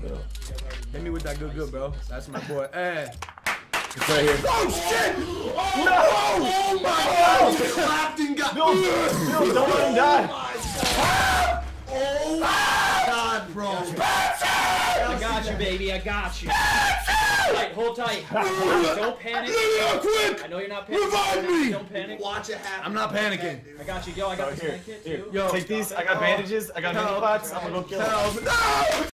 Hit me with that good, good, bro. That's my boy. Hey. It's right here. Oh shit! Oh, oh, oh my god! He clapped and got. Bill, Bill, don't let him die. Oh my god, bro! I got you, baby. I got you. Tight, hold tight. Don't panic. quick! I know you're not panicking. Revive me! Don't panic. Watch it happen. I'm not panicking. I got you. Yo, I got Oh, this here, blanket here. too. Yo. Take these. I got oh. bandages. I got mini pots. I'm gonna go kill him. No!